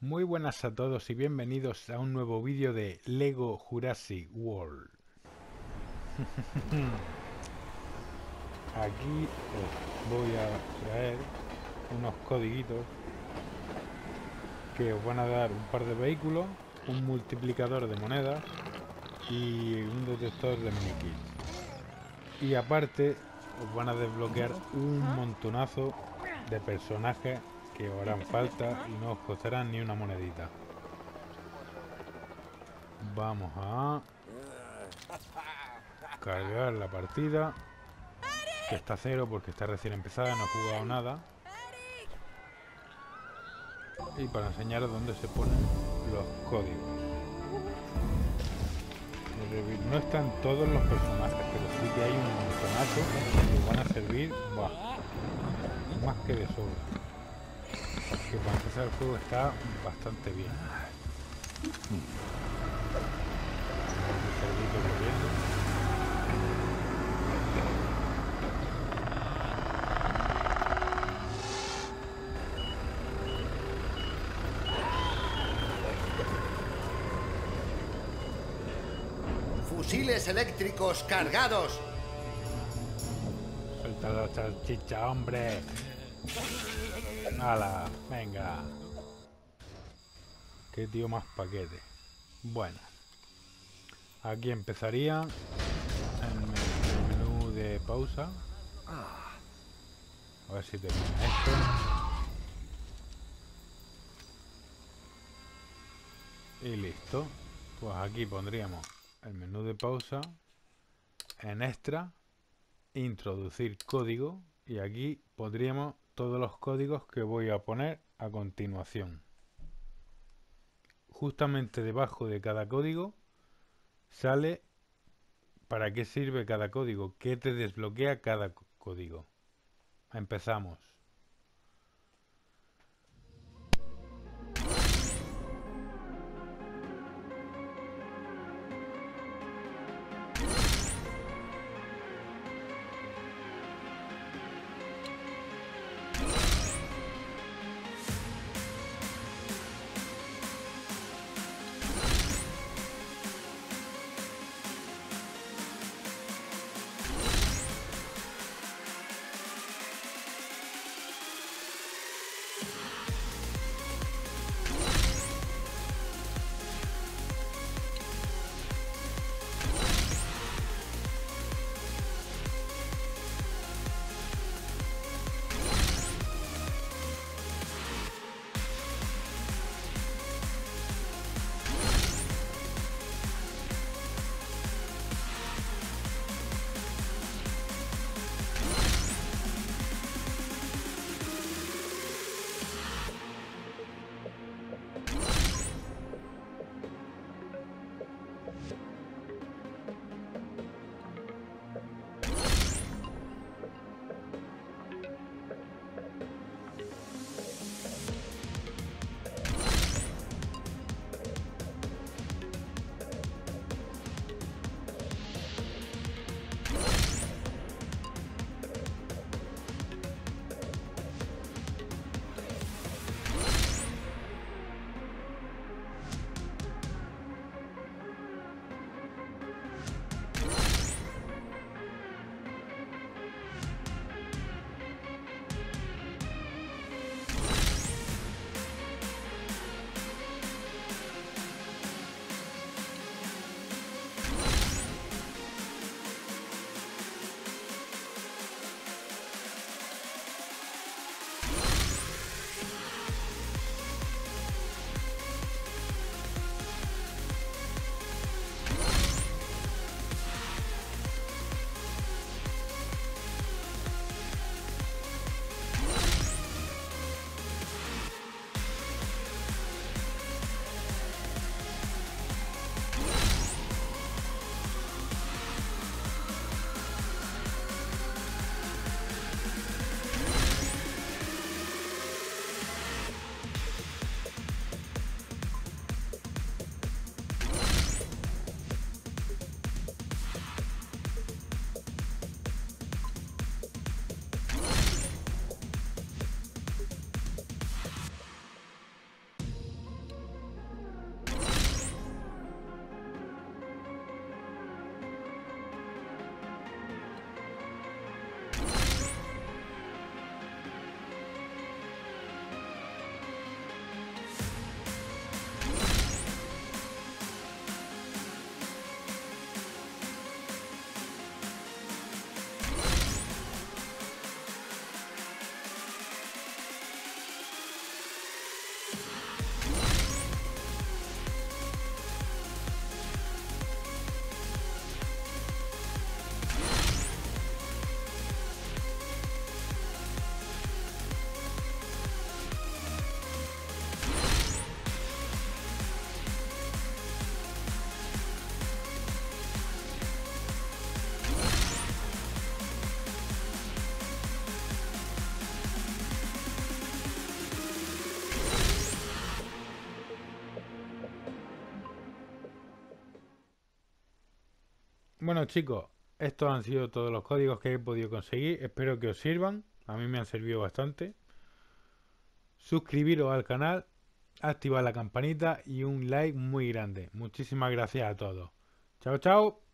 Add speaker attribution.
Speaker 1: Muy buenas a todos y bienvenidos a un nuevo vídeo de Lego Jurassic World. Aquí os voy a traer unos codiguitos que os van a dar un par de vehículos, un multiplicador de monedas y un detector de minikits. Y aparte os van a desbloquear un montonazo de personajes que harán falta y no os costarán ni una monedita. Vamos a cargar la partida que está cero porque está recién empezada, no he jugado nada. Y para enseñaros dónde se ponen los códigos. No están todos los personajes pero sí que hay un montonazo que van a servir más que de sobra que para empezar el juego está bastante bien.
Speaker 2: Fusiles eléctricos cargados.
Speaker 1: Suelta la salchicha, hombre. ¡Hala! Venga. Qué tío más paquete. Bueno. Aquí empezaría el menú de pausa. A ver si termina esto. Y listo. Pues aquí pondríamos el menú de pausa. En extra. Introducir código. Y aquí podríamos todos los códigos que voy a poner a continuación. Justamente debajo de cada código sale para qué sirve cada código, qué te desbloquea cada código. Empezamos. Bueno chicos, estos han sido todos los códigos que he podido conseguir. Espero que os sirvan. A mí me han servido bastante. Suscribiros al canal, activar la campanita y un like muy grande. Muchísimas gracias a todos. Chao, chao.